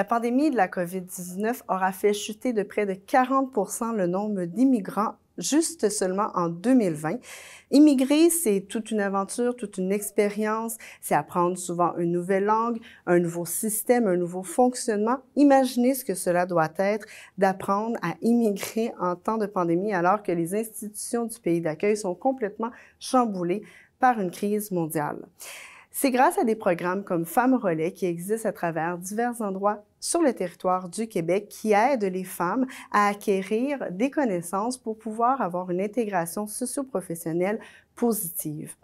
La pandémie de la COVID-19 aura fait chuter de près de 40% le nombre d'immigrants juste seulement en 2020. Immigrer, c'est toute une aventure, toute une expérience, c'est apprendre souvent une nouvelle langue, un nouveau système, un nouveau fonctionnement. Imaginez ce que cela doit être d'apprendre à immigrer en temps de pandémie alors que les institutions du pays d'accueil sont complètement chamboulées par une crise mondiale. C'est grâce à des programmes comme Femmes Relais qui existent à travers divers endroits sur le territoire du Québec qui aident les femmes à acquérir des connaissances pour pouvoir avoir une intégration socio-professionnelle positive.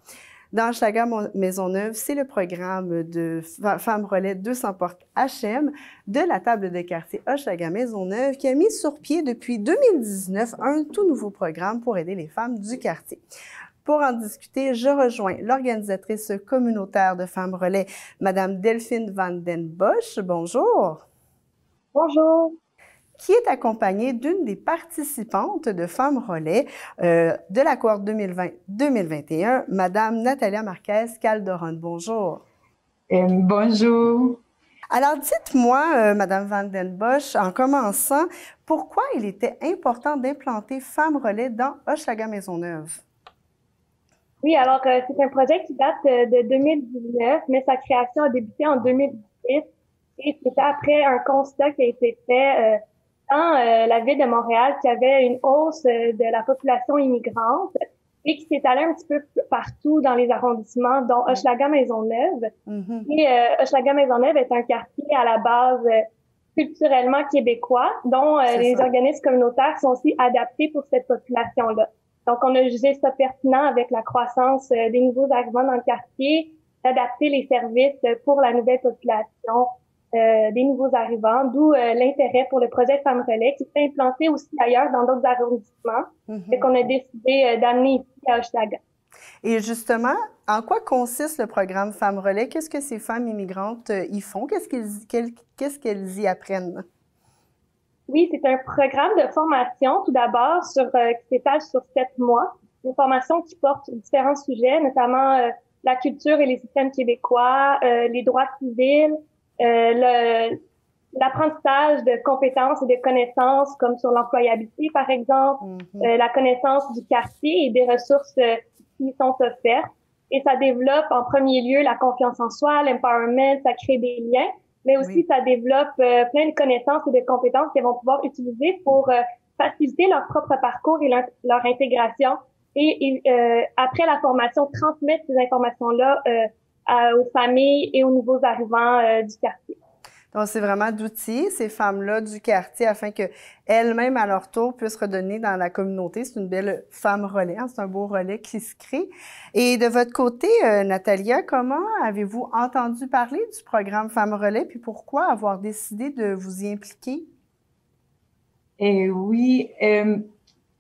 Dans Chaga Maisonneuve, c'est le programme de Femmes Relais 200 portes HM de la table de quartier Hochelaga Maisonneuve qui a mis sur pied depuis 2019 un tout nouveau programme pour aider les femmes du quartier. Pour en discuter, je rejoins l'organisatrice communautaire de Femmes Relais, Madame Delphine Van Den Bosch. Bonjour. Bonjour. Qui est accompagnée d'une des participantes de Femmes Relais euh, de la cohorte 2020-2021, Madame Natalia Marquez Calderon. Bonjour. Euh, bonjour. Alors, dites-moi, euh, Madame Van Den Bosch, en commençant, pourquoi il était important d'implanter Femmes Relais dans Hochelaga Maisonneuve? Oui, alors euh, c'est un projet qui date euh, de 2019, mais sa création a débuté en 2018 et c'était après un constat qui a été fait euh, dans la ville de Montréal qui avait une hausse de la population immigrante et qui s'est allée un petit peu partout dans les arrondissements, dont Hochelaga Maisonneuve. Mm Et Hochelaga Maisonneuve est un quartier à la base culturellement québécois, dont les organismes communautaires sont aussi adaptés pour cette population-là. Donc, on a jugé ça pertinent avec la croissance euh, des nouveaux arrivants dans le quartier, d'adapter les services pour la nouvelle population euh, des nouveaux arrivants, d'où euh, l'intérêt pour le projet Femmes Relais qui s'est implanté aussi ailleurs dans d'autres arrondissements mm-hmm. et qu'on a décidé d'amener ici à Hochelaga. Et justement, en quoi consiste le programme Femmes Relais? Qu'est-ce que ces femmes immigrantes y font? Qu'est-ce qu'elles qu'est-ce qu'elles y apprennent? Oui, c'est un programme de formation, tout d'abord, sur euh, qui s'étale sur sept mois. Une formation qui porte différents sujets, notamment euh, la culture et les systèmes québécois, euh, les droits civils, l'apprentissage de compétences et de connaissances comme sur l'employabilité, par exemple, mm-hmm. la connaissance du quartier et des ressources qui sont offertes. Et ça développe en premier lieu la confiance en soi, l'empowerment, ça crée des liens mais aussi ça développe euh, plein de connaissances et de compétences qu'elles vont pouvoir utiliser pour euh, faciliter leur propre parcours et leur, intégration. Et, euh, après la formation, transmettre ces informations-là aux familles et aux nouveaux arrivants du quartier. Donc, c'est vraiment d'outils, ces femmes-là du quartier, afin que elles-mêmes, à leur tour, puissent redonner dans la communauté. C'est une belle femme relais, hein, c'est un beau relais qui se crée. Et de votre côté, euh, Natalia, comment avez-vous entendu parler du programme Femmes Relais, puis pourquoi avoir décidé de vous y impliquer? Et oui, euh,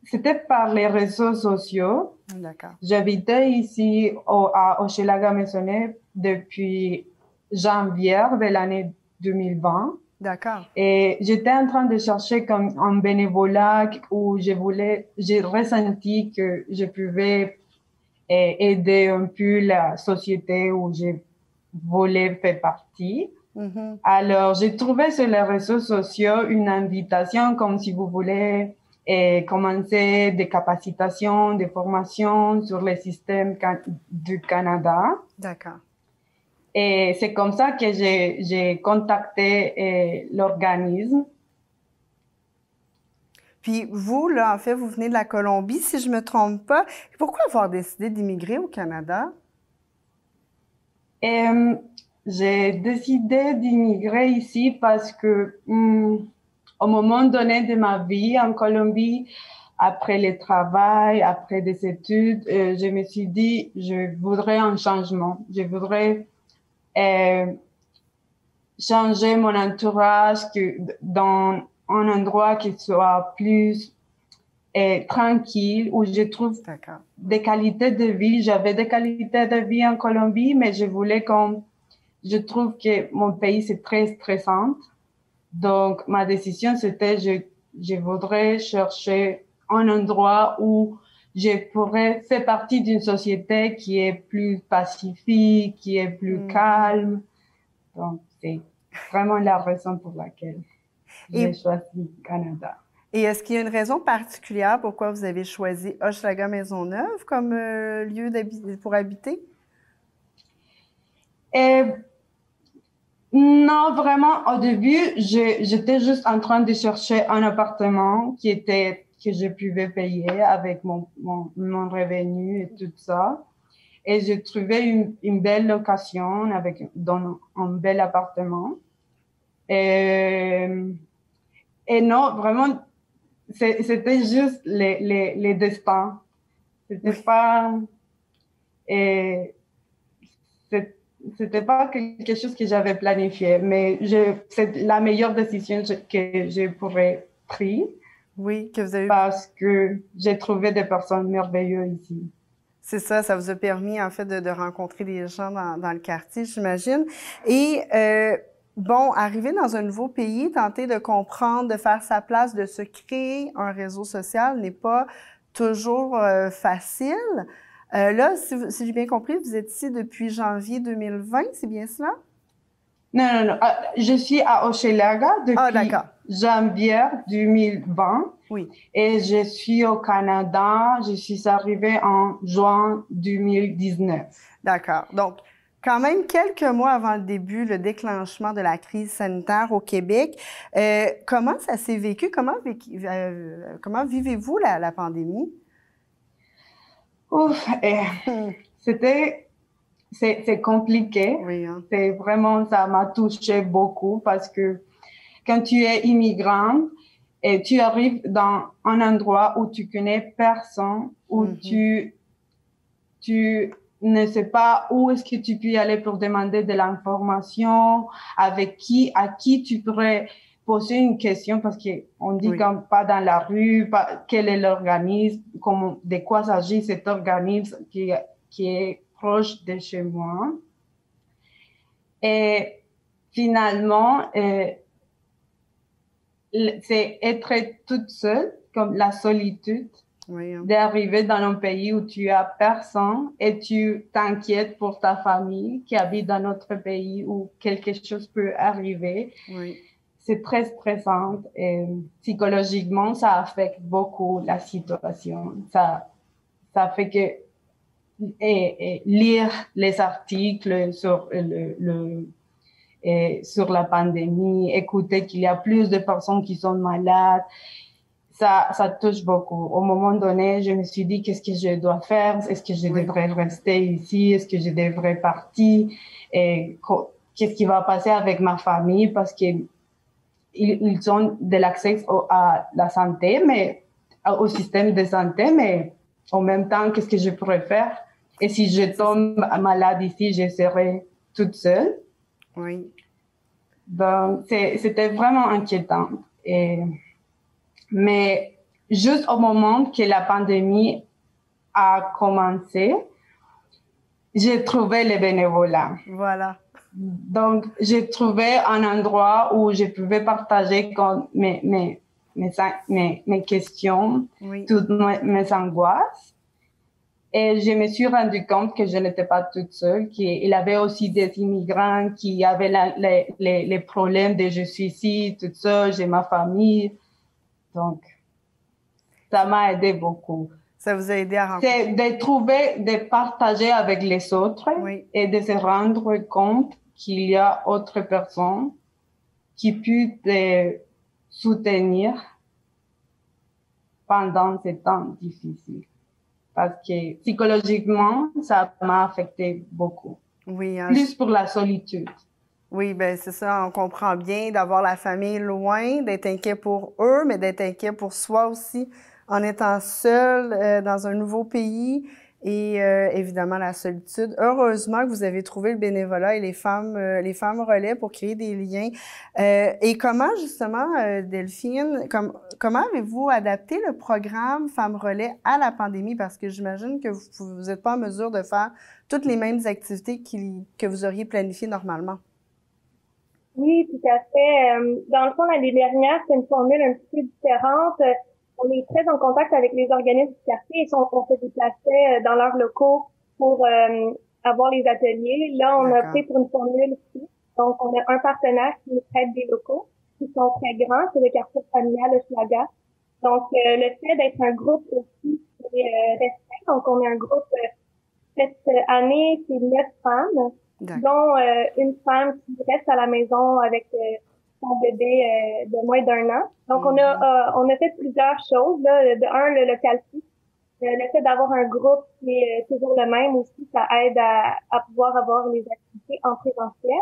c'était par les réseaux sociaux. D'accord. J'habitais ici au, à Hochelaga Maisonneuve depuis janvier de l'année 2020. D'accord. Et j'étais en train de chercher comme un bénévolat où je voulais, j'ai ressenti que je pouvais eh, aider un peu la société où je voulais faire partie. Mm-hmm. Alors, j'ai trouvé sur les réseaux sociaux une invitation comme si vous voulez et eh, commencer des capacitations, des formations sur les systèmes du Canada. D'accord. Et c'est comme ça que j'ai contacté eh, l'organisme. Puis vous, là, en fait, vous venez de la Colombie, si je ne me trompe pas. Pourquoi avoir décidé d'immigrer au Canada? j'ai décidé d'immigrer ici parce que hmm, au moment donné de ma vie en Colombie, après le travail, après des études, euh, je me suis dit, je voudrais un changement. Je voudrais euh, changer mon entourage que, dans un endroit qui soit plus euh, tranquille, où je trouve des qualités de vie. J'avais des qualités de vie en Colombie, mais je voulais comme, je trouve que mon pays c'est très stressant. Donc, ma décision, c'était, je, je voudrais chercher un endroit où je pourrais faire partie d'une société qui est plus pacifique, qui est plus mm. calme. Donc, c'est vraiment la raison pour laquelle j'ai choisi le Canada. Et est-ce qu'il y a une raison particulière pourquoi vous avez choisi Hochelaga Maisonneuve comme euh, lieu pour habiter? Et, non, vraiment, au début, j'étais juste en train de chercher un appartement qui était, que je pouvais payer avec mon, mon, mon revenu et tout ça. Et j'ai trouvé une, une, belle location avec, dans un bel appartement. Et, et non, vraiment, c'était juste les, les, les destins. C'était pas, et c'était pas quelque chose que j'avais planifié, mais c'est la meilleure décision que j'ai pourrais prise. Oui, que vous avez. Parce que j'ai trouvé des personnes merveilleuses ici. C'est ça, ça vous a permis en fait de, de rencontrer des gens dans, dans le quartier, j'imagine. Et euh, bon, arriver dans un nouveau pays, tenter de comprendre, de faire sa place, de se créer un réseau social n'est pas toujours euh, facile. Euh, là, si, si j'ai bien compris, vous êtes ici depuis janvier 2020, c'est bien cela? Non, non, non. Euh, je suis à Hochelaga depuis ah, janvier 2020. Oui. Et je suis au Canada. Je suis arrivée en juin 2019. D'accord. Donc, quand même quelques mois avant le début, le déclenchement de la crise sanitaire au Québec. Euh, comment ça s'est vécu? Comment, euh, comment vivez-vous la, la, pandémie? Ouf, eh, c'était, c'est compliqué. Oui, hein. C'est vraiment, ça m'a touché beaucoup parce que quand tu es immigrante et tu arrives dans un endroit où tu connais personne, où mm-hmm. tu, tu ne sais pas où est-ce que tu peux aller pour demander de l'information, avec qui, à qui tu pourrais poser une question parce que on dit oui. pas dans la rue, pas, quel est l'organisme, comment, de quoi s'agit cet organisme qui, qui est proche de chez moi. Et finalement, euh, c'est être toute seule, comme la solitude, oui, hein. d'arriver dans un pays où tu as personne et tu t'inquiètes pour ta famille qui habite dans notre pays où quelque chose peut arriver. Oui. C'est très stressant et psychologiquement, ça affecte beaucoup la situation. Ça, ça fait que et, et lire les articles sur le, le et sur la pandémie, écouter qu'il y a plus de personnes qui sont malades, ça, ça touche beaucoup. Au moment donné, je me suis dit, qu'est-ce que je dois faire? Est-ce que je devrais rester ici? Est-ce que je devrais partir? Et qu'est-ce qui va passer avec ma famille? Parce que ils, ont de l'accès à la santé, mais au système de santé, mais en même temps, qu'est-ce que je pourrais faire? Et si je tombe malade ici, je serai toute seule. Oui. Donc, c'était vraiment inquiétant. Et mais juste au moment que la pandémie a commencé, j'ai trouvé le bénévolat. Voilà. Donc, j'ai trouvé un endroit où je pouvais partager mes, mes, mes, mes, mes questions, oui. toutes mes, angoisses. Et je me suis rendu compte que je n'étais pas toute seule, qu'il y avait aussi des immigrants qui avaient la, les, les, les problèmes de je suis ici, toute seule, j'ai ma famille. Donc, ça m'a aidé beaucoup. Ça vous a aidé à rencontrer? C'est de trouver, de partager avec les autres oui. et de se rendre compte qu'il y a autre personnes qui peuvent te soutenir pendant ces temps difficiles. Parce que psychologiquement, ça m'a affecté beaucoup. Oui, hein, Plus pour la solitude. Oui, ben c'est ça, on comprend bien d'avoir la famille loin, d'être inquiet pour eux, mais d'être inquiet pour soi aussi en étant seul euh, dans un nouveau pays et euh, évidemment la solitude. Heureusement que vous avez trouvé le bénévolat et les femmes euh, les femmes relais pour créer des liens. Euh, et comment justement Delphine, com comment avez-vous adapté le programme Femmes relais à la pandémie? Parce que j'imagine que vous n'êtes pas en mesure de faire toutes les mêmes activités que vous auriez planifiées normalement. Oui, tout à fait. Dans le fond, l'année dernière, c'est une formule un petit peu différente. On est très en contact avec les organismes du quartier et on, on se déplaçait euh, dans leurs locaux pour euh, avoir les ateliers. Là, on a opté pour une formule Donc, on a un partenaire qui nous prête des locaux qui sont très grands, c'est le quartier familial de Schlaga. Donc, euh, le fait d'être un groupe aussi très euh, restreint, donc on est un groupe, euh, cette année, c'est neuf femmes, dont une femme qui reste à la maison avec son bébé de moins d'un an. Donc, on a mhm. on a fait plusieurs choses. Là. De un, le local le fait d'avoir un groupe qui est toujours le même aussi, ça aide à, à pouvoir avoir les activités en présentiel.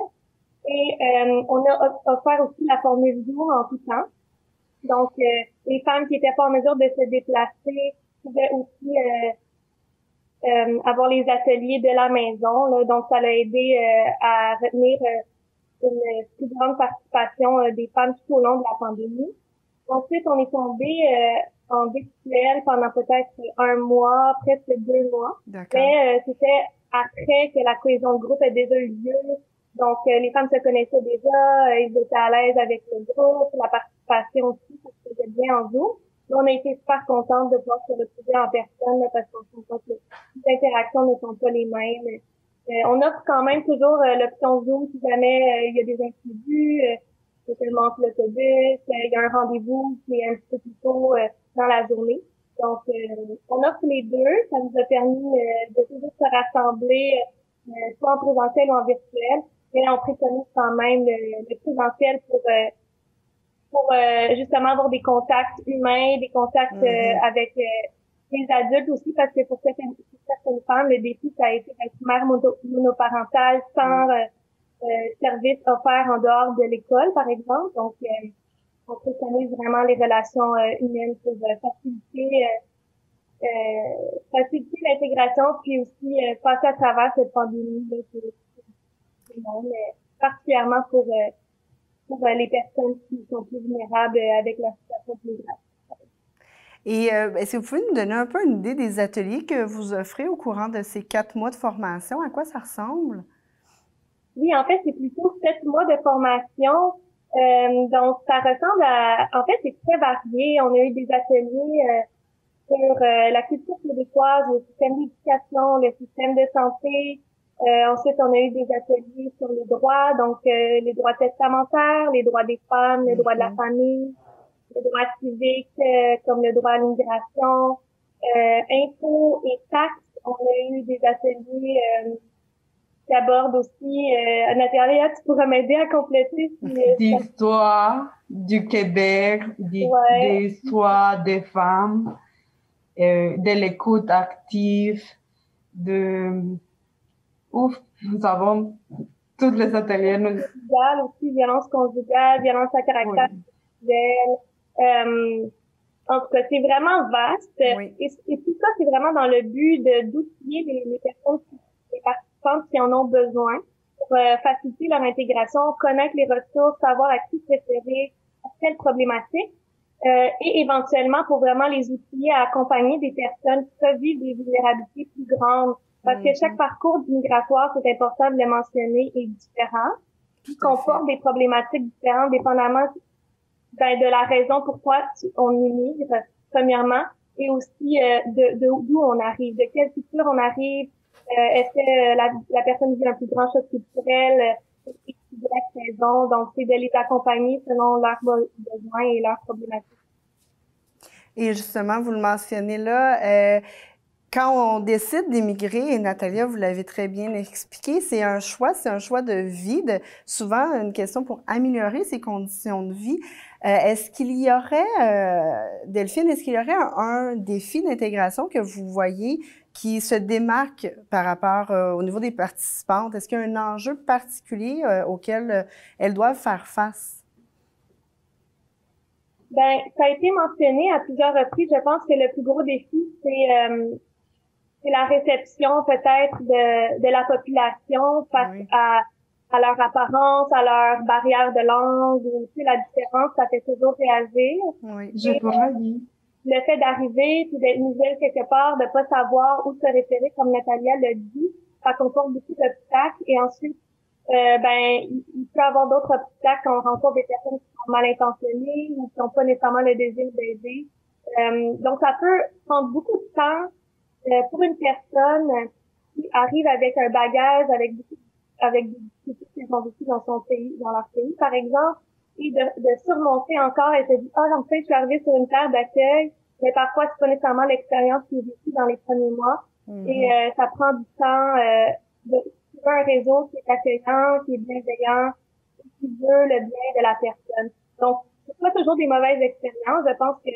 Et euh, on a offert aussi la formule en tout temps. Donc, euh, les femmes qui étaient pas en mesure de se déplacer pouvaient aussi euh, avoir les ateliers de la maison. Là. Donc, ça a aidé à retenir une plus grande participation des femmes tout au long de la pandémie. Ensuite, on est tombé en virtuel pendant peut-être un mois, presque deux mois. Mais c'était après que la cohésion de groupe ait déjà eu lieu, donc, euh, les femmes se connaissaient déjà, euh, ils étaient à l'aise avec le groupe, la participation aussi, ça se faisait bien en Zoom. on a été super contentes de pouvoir se retrouver en personne parce qu'on sent que les interactions ne sont pas les mêmes. Euh, on offre quand même toujours l'option Zoom si jamais il y a des imprévus, euh, que manque l'autobus, il y a un rendez-vous qui est un petit peu plus tôt dans la journée. Donc, on offre les deux. Ça nous a permis de toujours se rassembler, soit en présentiel ou en virtuel mais on préconise quand même le, le présentiel pour euh, pour euh, justement avoir des contacts humains, des contacts euh, mm-hmm. avec les adultes aussi, parce que pour certaines, certaines femmes, le défi, ça a été d'être mère monoparentale sans mm. service offert en dehors de l'école, par exemple. Donc, on préconise vraiment les relations humaines pour faciliter faciliter l'intégration, puis aussi passer à travers cette pandémie mais particulièrement pour, euh, pour euh, les personnes qui sont plus vulnérables euh, avec la situation plus grave. Et est-ce que vous pouvez nous donner un peu une idée des ateliers que vous offrez au courant de ces quatre mois de formation? À quoi ça ressemble? Oui, en fait, c'est plutôt sept mois de formation. donc, ça ressemble à... En fait, c'est très varié. On a eu des ateliers sur la culture québécoise, le système d'éducation, le système de santé, euh, ensuite, on a eu des ateliers sur les droits, donc euh, les droits testamentaires, les droits des femmes, les droits de la mhm. famille, les droits civiques euh, comme le droit à l'immigration, impôts et taxes. On a eu des ateliers qui abordent aussi, Nathalie, tu pourrais m'aider à compléter. D'histoire du Québec, d'histoire des femmes, de l'écoute active, de ouf, nous avons toutes les ateliers. Nous... aussi, violence conjugale, violence à caractère. Euh, en tout cas, c'est vraiment vaste. Et, tout ça, c'est vraiment dans le but de d'outiller les, les, personnes, qui, les participantes qui en ont besoin pour euh, faciliter leur intégration, connaître les ressources, savoir à qui se référer, à quelle problématique. Euh, et éventuellement pour vraiment les outiller à accompagner des personnes qui peuvent vivre des vulnérabilités plus grandes, parce que chaque parcours migratoire, c'est important de le mentionner, est différent. Qui comporte des problématiques différentes, dépendamment ben, de la raison pourquoi on immigre, premièrement, et aussi euh, de d'où on arrive, de quelle culture on arrive, euh, est-ce que la, la, personne vit un plus grand choc culturel, euh, raison. Donc, c'est de les accompagner selon leurs besoins et leurs problématiques. Et justement, vous le mentionnez là, euh, quand on décide d'émigrer, et Natalia, vous l'avez très bien expliqué, c'est un choix, c'est un choix de vie, de, souvent une question pour améliorer ses conditions de vie. Euh, est-ce qu'il y aurait, euh, Delphine, est-ce qu'il y aurait un, défi d'intégration que vous voyez qui se démarque par rapport euh, au niveau des participantes? Est-ce qu'il y a un enjeu particulier auquel elles doivent faire face? Ben, ça a été mentionné à plusieurs reprises. Je pense que le plus gros défi, c'est c'est la réception peut-être de, de la population face à, à leur apparence, à leur barrière de langue, ou tu sais, la différence, ça fait toujours réagir. Oui, je pourrais dire. Le fait d'arriver, puis d'être nouvelle quelque part, de pas savoir où se référer, comme Natalia l'a dit, ça comporte beaucoup d'obstacles. Et ensuite, euh, ben, il peut y avoir d'autres obstacles quand on rencontre des personnes qui sont mal intentionnées ou qui n'ont pas nécessairement le désir d'aider. Euh, donc, ça peut prendre beaucoup de temps euh, pour une personne qui arrive avec un bagage, avec beaucoup avec des difficultés qu'ils ont vécues dans son pays, dans leur pays, par exemple, et de, de surmonter encore. Elle se dit, ah, oh, en fait, je suis arrivée sur une terre d'accueil, mais parfois, c'est pas nécessairement l'expérience qui est vécue dans les premiers mois. Mm-hmm. Et euh, ça prend du temps euh, de trouver un réseau qui est accueillant, qui est bienveillant, et qui veut le bien de la personne. Donc, c'est pas toujours des mauvaises expériences. Je pense que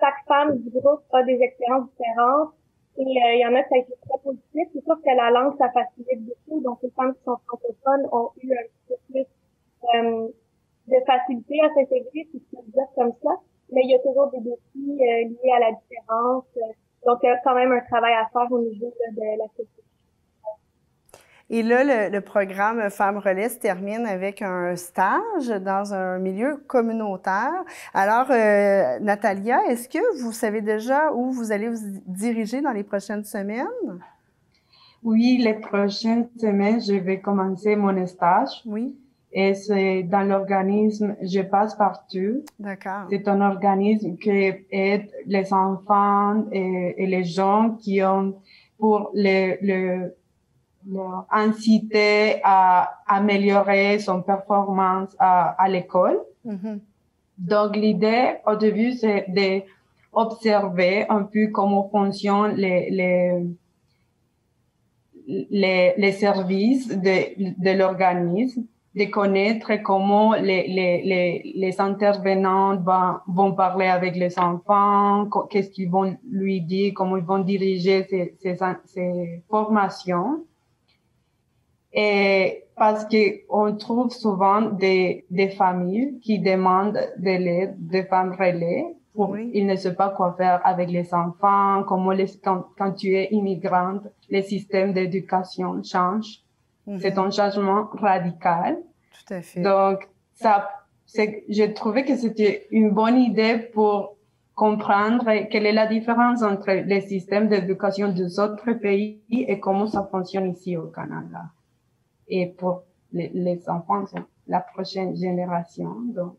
chaque femme du groupe a des expériences différentes. Et euh, il y en a qui ça a été très positif. C'est sûr que la langue, ça facilite beaucoup. Donc, les femmes qui sont francophones ont eu un petit peu plus euh, de facilité à s'intégrer, si je peux dire comme ça. Mais il y a toujours des défis euh, liés à la différence. donc, il y a quand même un travail à faire au niveau de la société. Et là, le, programme Femmes Relais se termine avec un stage dans un milieu communautaire. Alors, euh, Natalia, est-ce que vous savez déjà où vous allez vous diriger dans les prochaines semaines? Oui, les prochaines semaines, je vais commencer mon stage. Oui. Et c'est dans l'organisme Je passe partout. D'accord. C'est un organisme qui aide les enfants et, et les gens qui ont pour le, le inciter à améliorer son performance à, à l'école. Mm-hmm. Donc l'idée au début c'est d'observer un peu comment fonctionnent les, les, les, les services de, de l'organisme, de connaître comment les, les, les, les intervenants vont, vont parler avec les enfants, qu'est-ce qu'ils vont lui dire, comment ils vont diriger ces, ces, ces formations. Et parce que on trouve souvent des, des familles qui demandent de l'aide des femmes relais pour ils ne savent pas quoi faire avec les enfants, comment les, quand, quand tu es immigrante, les systèmes d'éducation changent. Mhm. C'est un changement radical. Tout à fait. Donc, ça, c'est, j'ai trouvé que c'était une bonne idée pour comprendre quelle est la différence entre les systèmes d'éducation des autres pays et comment ça fonctionne ici au Canada et pour les, les enfants, la prochaine génération. Donc,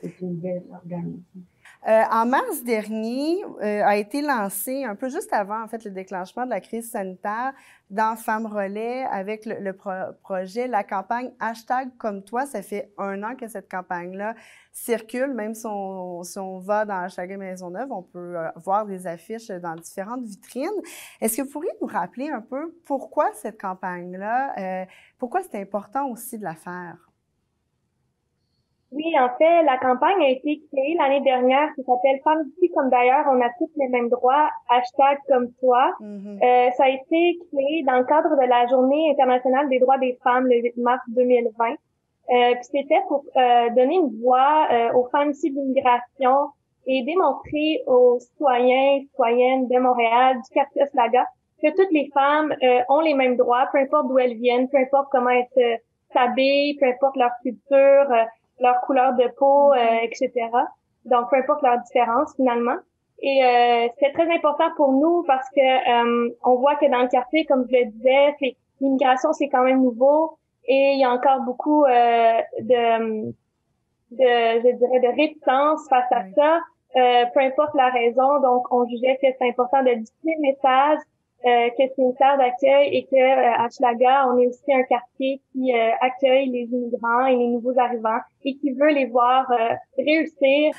c'est une belle organisme. Euh, en mars dernier, euh, a été lancé, un peu juste avant en fait le déclenchement de la crise sanitaire, dans Femmes Relais avec le, projet, la campagne Hashtag comme toi. Ça fait un an que cette campagne-là circule. Même si on, si on va dans Hashtag Maisonneuve, on peut euh, voir des affiches dans différentes vitrines. Est-ce que vous pourriez nous rappeler un peu pourquoi cette campagne-là, pourquoi c'est important aussi de la faire? Oui, en fait, la campagne a été créée l'année dernière qui s'appelle Femmes d'ici comme d'ailleurs, on a tous les mêmes droits, hashtag comme toi. Mm-hmm. euh, ça a été créé dans le cadre de la Journée internationale des droits des femmes le 8 mars 2020. Euh, puis c'était pour euh, donner une voix euh, aux femmes issues d'immigration et démontrer aux citoyens et citoyennes de Montréal, du quartier Slaga, que toutes les femmes euh, ont les mêmes droits, peu importe d'où elles viennent, peu importe comment elles s'habillent, peu importe leur culture, leur couleur de peau, euh, etc. Donc, peu importe leur différence finalement. Et euh, c'est très important pour nous parce que euh, on voit que dans le quartier, comme je le disais, l'immigration c'est quand même nouveau et il y a encore beaucoup euh, de, de, je dirais, de réticence face à ça. Euh, peu importe la raison, donc on jugeait que c'est important de diffuser le message, euh, que c'est une terre d'accueil et que euh, à Schlaga, on est aussi un quartier qui euh, accueille les immigrants et les nouveaux arrivants et qui veut les voir réussir.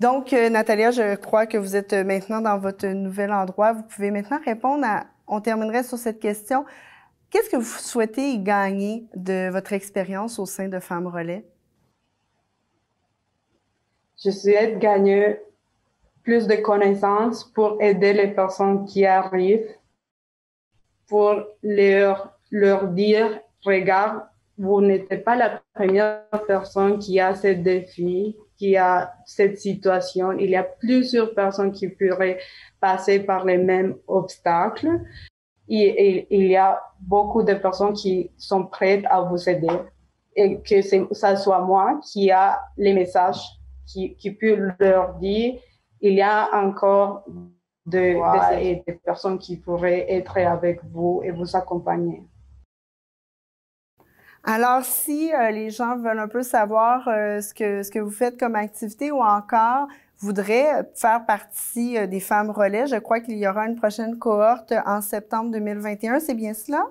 Donc, Natalia, je crois que vous êtes maintenant dans votre nouvel endroit. Vous pouvez maintenant répondre à, on terminerait sur cette question. Qu'est-ce que vous souhaitez gagner de votre expérience au sein de Femmes Relais? Je souhaite gagner plus de connaissances pour aider les personnes qui arrivent pour leur, leur dire, regarde, vous n'êtes pas la première personne qui a ce défi, qui a cette situation. Il y a plusieurs personnes qui pourraient passer par les mêmes obstacles. Et, il y a beaucoup de personnes qui sont prêtes à vous aider. Et que ça soit moi qui a les messages qui, qui peut leur dire, il y a encore de, des personnes qui pourraient être avec vous et vous accompagner. Alors, si euh, les gens veulent un peu savoir euh, ce, que, ce que vous faites comme activité ou encore voudraient faire partie euh, des femmes relais, je crois qu'il y aura une prochaine cohorte en septembre 2021. C'est bien cela?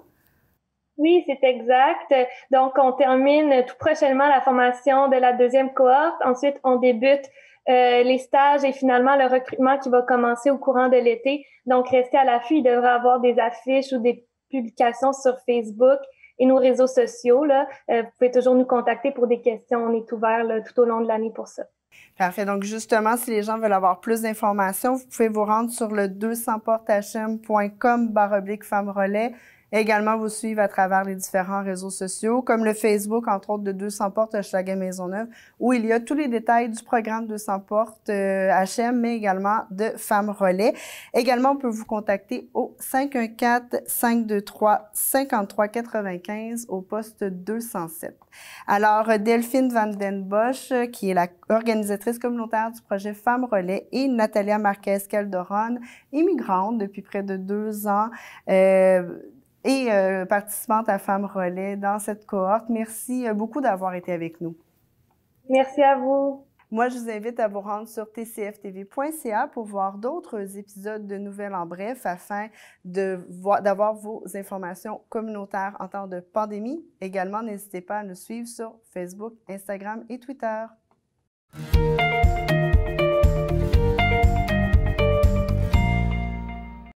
Oui, c'est exact. Donc, on termine tout prochainement la formation de la deuxième cohorte. Ensuite, on débute euh, les stages et finalement le recrutement qui va commencer au courant de l'été. Donc, restez à l'affût. Il devrait avoir des affiches ou des publications sur Facebook et nos réseaux sociaux. Là. Euh, vous pouvez toujours nous contacter pour des questions. On est ouvert tout au long de l'année pour ça. Parfait. Donc, justement, si les gens veulent avoir plus d'informations, vous pouvez vous rendre sur le 200porthm.com baroblique femme relais également vous suivre à travers les différents réseaux sociaux, comme le Facebook, entre autres, de 200 portes Maison Maisonneuve, où il y a tous les détails du programme 200 portes HM, mais également de Femmes Relais. Également, on peut vous contacter au 514-523-5395 au poste 207. Alors, Delphine Van Den Bosch, qui est la organisatrice communautaire du projet Femmes Relais, et Natalia Marquez-Calderon, immigrante depuis près de deux ans, euh, et euh, participante à Femmes Relais dans cette cohorte. Merci euh, beaucoup d'avoir été avec nous. Merci à vous. Moi, je vous invite à vous rendre sur tcftv.ca pour voir d'autres épisodes de Nouvelles en bref afin d'avoir vos informations communautaires en temps de pandémie. Également, n'hésitez pas à nous suivre sur Facebook, Instagram et Twitter.